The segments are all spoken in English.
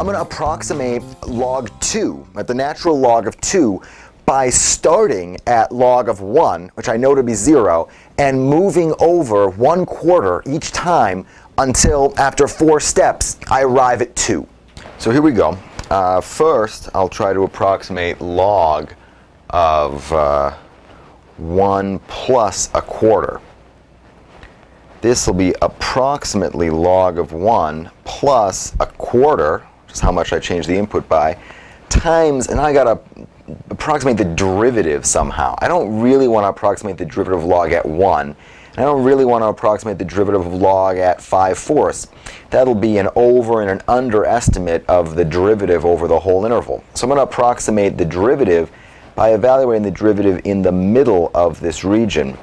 I'm going to approximate log 2, at the natural log of 2, by starting at log of 1, which I know to be 0, and moving over 1 quarter each time until after 4 steps I arrive at 2. So here we go. Uh, first, I'll try to approximate log of uh, 1 plus a quarter. This will be approximately log of 1 plus a quarter, is how much I changed the input by, times, and I got to approximate the derivative somehow. I don't really want to approximate the derivative of log at 1. I don't really want to approximate the derivative of log at 5 fourths. That'll be an over and an underestimate of the derivative over the whole interval. So I'm going to approximate the derivative by evaluating the derivative in the middle of this region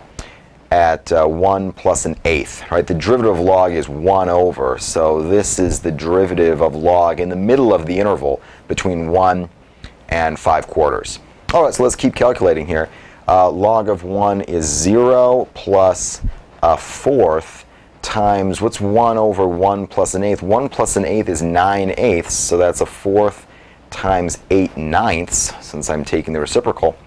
at uh, 1 plus an eighth, right? The derivative of log is 1 over, so this is the derivative of log in the middle of the interval between 1 and 5 quarters. All right, so let's keep calculating here. Uh, log of 1 is 0 plus a fourth times, what's 1 over 1 plus an eighth? 1 plus an eighth is 9 eighths, so that's a fourth times 8 ninths, since I'm taking the reciprocal.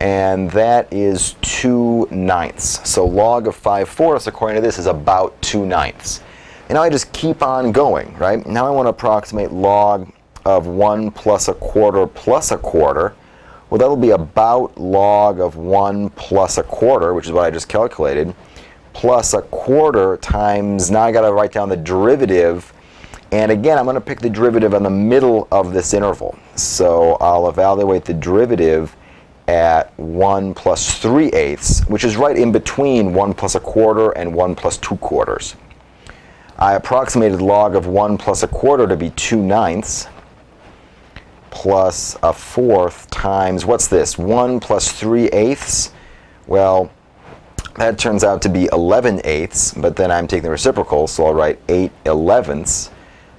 And that is 2 ninths. So log of 5 fourths, according to this, is about 2 ninths. And now I just keep on going, right? Now I want to approximate log of 1 plus a quarter plus a quarter. Well, that'll be about log of 1 plus a quarter, which is what I just calculated, plus a quarter times, now I got to write down the derivative. And again, I'm going to pick the derivative in the middle of this interval. So I'll evaluate the derivative at 1 plus 3 eighths, which is right in between 1 plus a quarter and 1 plus 2 quarters. I approximated log of 1 plus a quarter to be 2 ninths plus a fourth times, what's this, 1 plus 3 eighths? Well, that turns out to be 11 eighths, but then I'm taking the reciprocal, so I'll write 8 elevenths.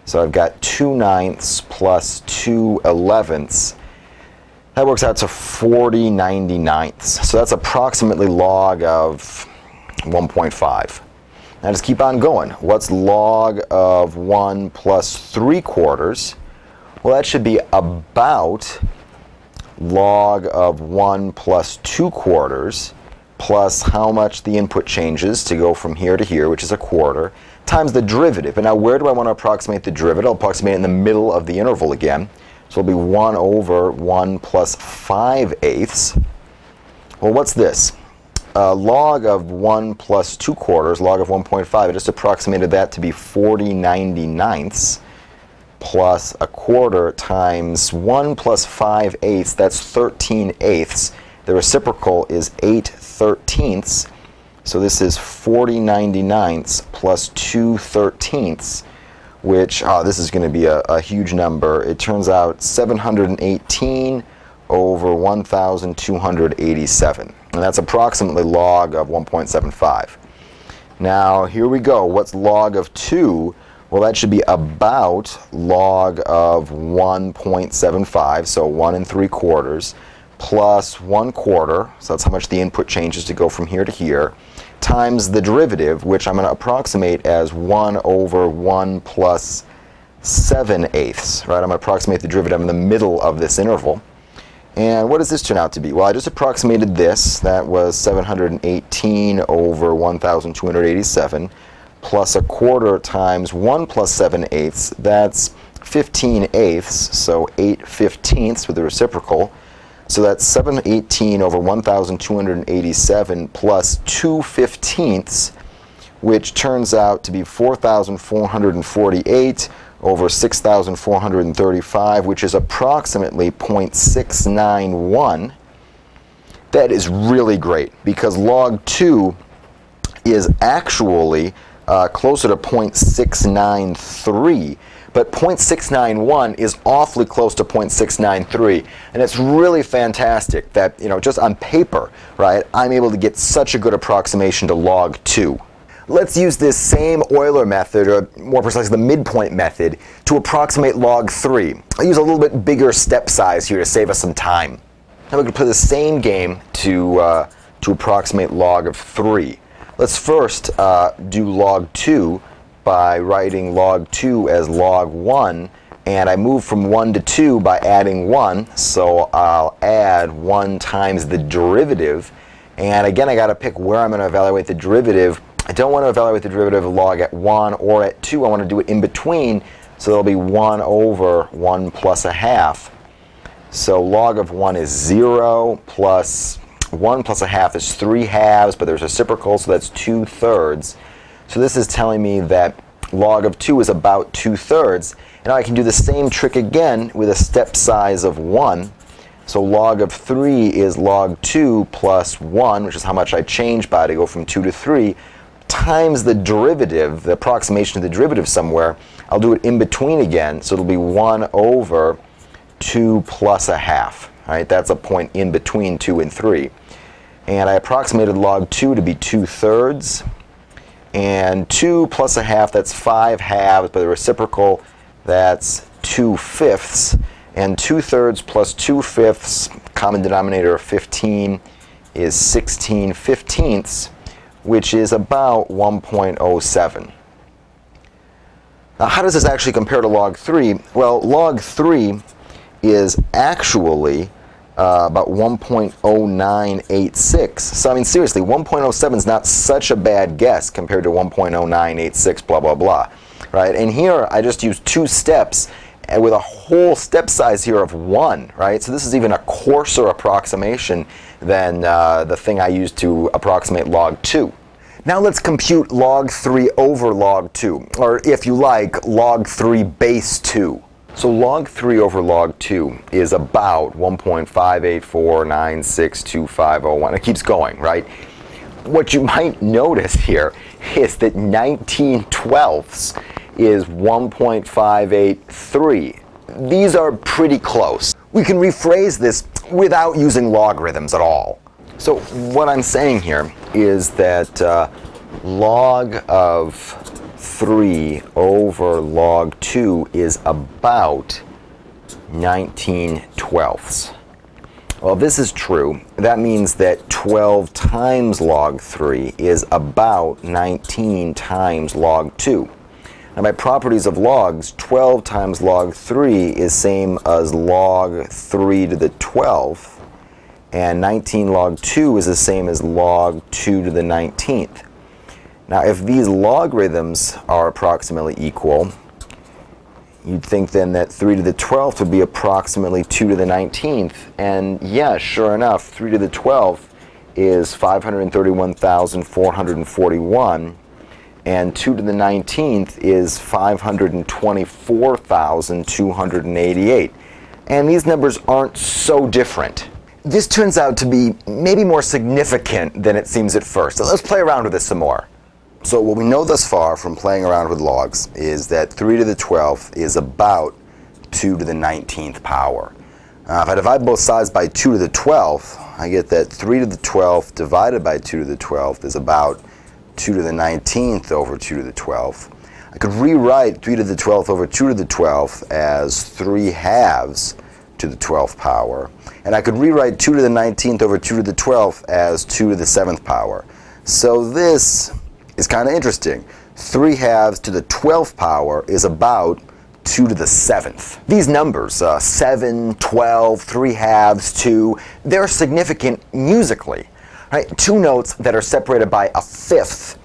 So I've got 2 ninths plus 2 elevenths. That works out to 40 99ths. So that's approximately log of 1.5. Now just keep on going. What's log of 1 plus 3 quarters? Well, that should be about log of 1 plus 2 quarters plus how much the input changes to go from here to here, which is a quarter, times the derivative. And now where do I want to approximate the derivative? I'll approximate it in the middle of the interval again. So it'll be 1 over 1 plus 5 eighths. Well, what's this? Uh, log of 1 plus 2 quarters, log of 1.5, I just approximated that to be 40 99ths plus a quarter times 1 plus 5 eighths, that's 13 eighths. The reciprocal is 8 thirteenths. So this is 40 99ths plus 2 thirteenths, which, oh, this is going to be a, a huge number. It turns out 718 over 1,287. And that's approximately log of 1.75. Now, here we go. What's log of 2? Well, that should be about log of 1.75, so 1 and 3 quarters, plus 1 quarter, so that's how much the input changes to go from here to here, times the derivative, which I'm going to approximate as 1 over 1 plus 7 eighths, right? I'm going to approximate the derivative in the middle of this interval. And what does this turn out to be? Well, I just approximated this. That was 718 over 1,287 plus a quarter times 1 plus 7 eighths, that's 15 eighths, so 8 fifteenths with the reciprocal. So that's 718 over 1,287 plus 2 fifteenths, which turns out to be 4,448 over 6,435, which is approximately 0.691. That is really great because log 2 is actually uh, closer to 0.693 but 0.691 is awfully close to 0.693 and it's really fantastic that you know just on paper right I'm able to get such a good approximation to log 2 let's use this same Euler method or more precisely the midpoint method to approximate log 3 I'll use a little bit bigger step size here to save us some time. Now we can play the same game to uh, to approximate log of 3 Let's first uh, do log 2 by writing log 2 as log 1 And I move from 1 to 2 by adding 1. So I'll add 1 times the derivative. And again, I got to pick where I'm going to evaluate the derivative. I don't want to evaluate the derivative of log at 1 or at 2. I want to do it in between. So there'll be 1 over 1 plus a half. So log of 1 is 0 plus 1 plus a half is 3 halves, but there's reciprocal, so that's 2 thirds. So this is telling me that log of 2 is about 2 thirds. And now I can do the same trick again with a step size of 1. So log of 3 is log 2 plus 1, which is how much I change by to go from 2 to 3, times the derivative, the approximation of the derivative somewhere. I'll do it in between again, so it'll be 1 over 2 plus a half. Right, that's a point in between 2 and 3. And I approximated log 2 to be 2 thirds. And 2 plus a half, that's 5 halves, but the reciprocal, that's 2 fifths. And 2 thirds plus 2 fifths, common denominator of 15, is 16 fifteenths, which is about 1.07. Now, how does this actually compare to log 3? Well, log 3 is actually uh, about 1.0986. So, I mean, seriously, 1.07 is not such a bad guess compared to 1.0986, blah, blah, blah. Right? And here, I just used two steps with a whole step size here of one, right? So this is even a coarser approximation than uh, the thing I used to approximate log 2. Now let's compute log 3 over log 2, or if you like, log 3 base 2. So log 3 over log 2 is about 1.584962501. It keeps going, right? What you might notice here is that 19 twelfths is 1.583. These are pretty close. We can rephrase this without using logarithms at all. So what I'm saying here is that uh, log of 3 over log 2 is about 19 twelfths. Well, this is true, that means that 12 times log 3 is about 19 times log 2. Now by properties of logs, 12 times log 3 is same as log 3 to the 12th, and 19 log 2 is the same as log 2 to the 19th. Now, if these logarithms are approximately equal, you'd think then that 3 to the 12th would be approximately 2 to the 19th. And yeah, sure enough, 3 to the 12th is 531,441, and 2 to the 19th is 524,288. And these numbers aren't so different. This turns out to be maybe more significant than it seems at first. So let's play around with this some more. So what we know thus far from playing around with logs is that 3 to the 12th is about 2 to the 19th power. Uh, if I divide both sides by 2 to the 12th, I get that 3 to the 12th divided by 2 to the 12th is about 2 to the 19th over 2 to the 12th. I could rewrite 3 to the 12th over 2 to the 12th as 3 halves to the 12th power. And I could rewrite 2 to the 19th over 2 to the 12th as 2 to the 7th power. So this is kind of interesting. 3 halves to the 12th power is about 2 to the 7th. These numbers, uh, 7, 12, 3 halves, 2, they're significant musically. Right? Two notes that are separated by a fifth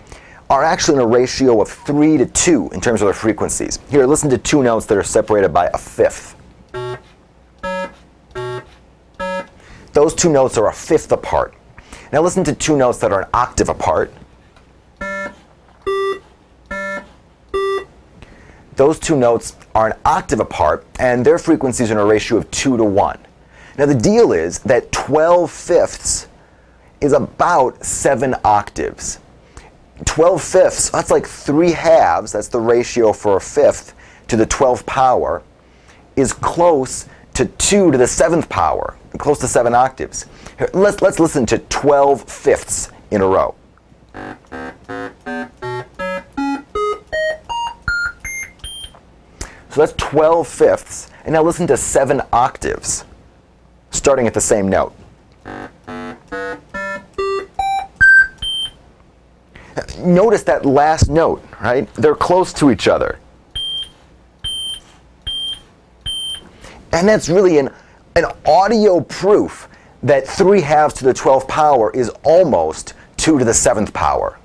are actually in a ratio of 3 to 2 in terms of their frequencies. Here, listen to two notes that are separated by a fifth. Those two notes are a fifth apart. Now listen to two notes that are an octave apart. Those two notes are an octave apart, and their frequencies are in a ratio of 2 to 1. Now the deal is that 12 fifths is about 7 octaves. 12 fifths, that's like 3 halves, that's the ratio for a fifth to the 12th power, is close to 2 to the 7th power, close to 7 octaves. Here, let's, let's listen to 12 fifths in a row. So that's 12 fifths. And now listen to 7 octaves, starting at the same note. Notice that last note, right? They're close to each other. And that's really an, an audio proof that 3 halves to the 12th power is almost 2 to the 7th power.